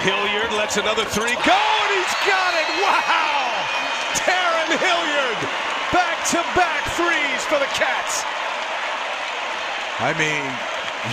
Hilliard lets another three go, and he's got it. Wow! Darrun Hilliard, back-to-back threes for the Cats. I mean,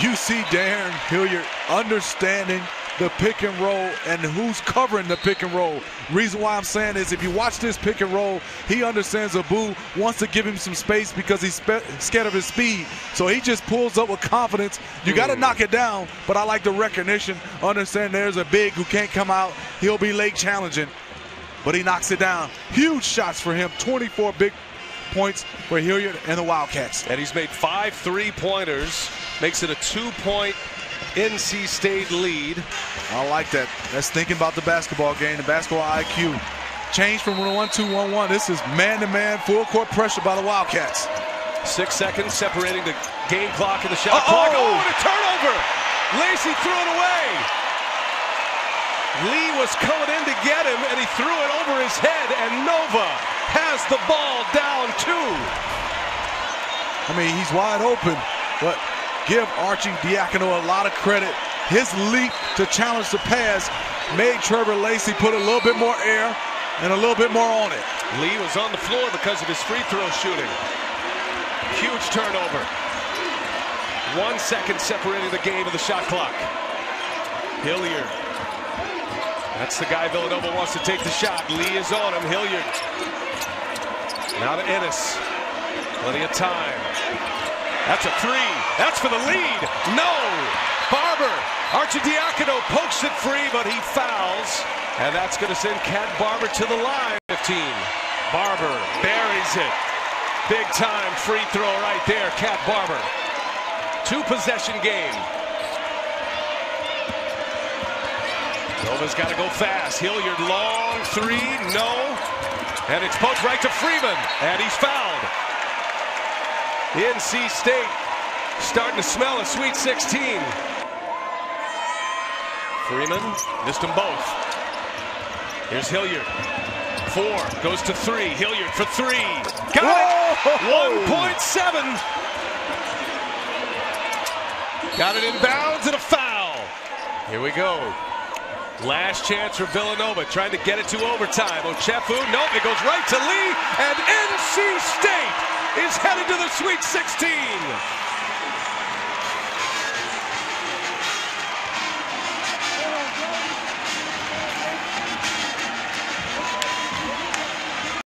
you see Darrun Hilliard understanding the pick and roll and who's covering the pick and roll. Reason why I'm saying is if you watch this pick and roll, he understands Abu wants to give him some space because he's scared of his speed. So he just pulls up with confidence. You got to mm. knock it down, but I like the recognition. Understand there's a big who can't come out. He'll be late challenging, but he knocks it down. Huge shots for him. 24 big points for Hilliard and the Wildcats. And he's made five three-pointers, makes it a two-point NC State lead. I like that. That's thinking about the basketball game, the basketball IQ. Change from 1-2-1-1. This is man-to-man, full-court pressure by the Wildcats. Six seconds separating the game clock and the shot uh -oh. clock. Oh, and a turnover. Lacey threw it away. Lee was coming in to get him, and he threw it over his head, and Nova has the ball down two. I mean, he's wide open, but give Arcidiacono a lot of credit. His leap to challenge the pass made Trevor Lacey put a little bit more air and a little bit more on it. Lee was on the floor because of his free throw shooting. Huge turnover. One second separating the game of the shot clock. Hilliard. That's the guy Villanova wants to take the shot. Lee is on him. Hilliard. Now to Ennis. Plenty of time. That's a three. That's for the lead. No. Barber. Arcidiacono pokes it free, but he fouls. And that's going to send Cat Barber to the line. 15. Barber buries it. Big time free throw right there. Cat Barber. Two possession game. Nova's got to go fast. Hilliard long three. No. And it's poked right to Freeman. And he's fouled. NC State starting to smell a Sweet 16. Freeman missed them both. Here's Hilliard. Four goes to three. Hilliard for three. Got Whoa! it. 1.7. Got it in bounds and a foul. Here we go. Last chance for Villanova, trying to get it to overtime. Ochefu, nope, it goes right to Lee, and NC State is headed to the Sweet 16.